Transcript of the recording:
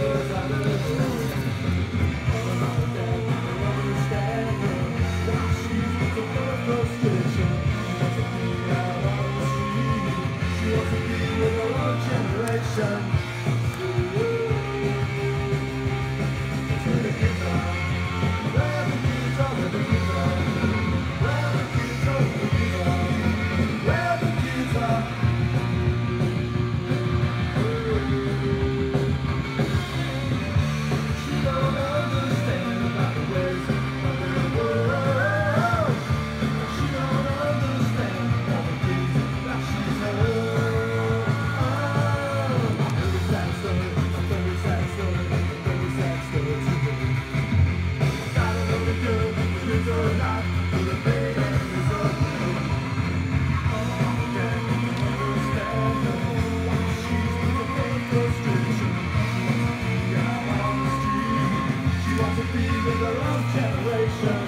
Thank you. the wrong generation.